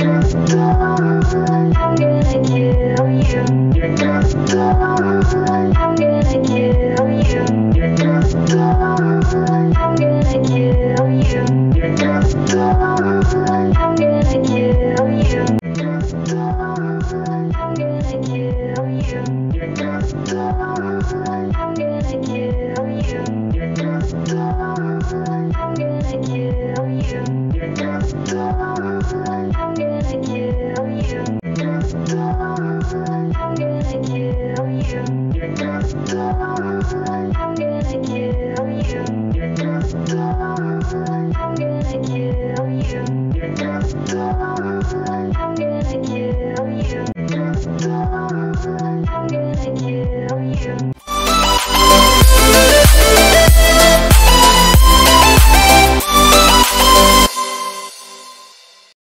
I'm gonna kill you. Thank you.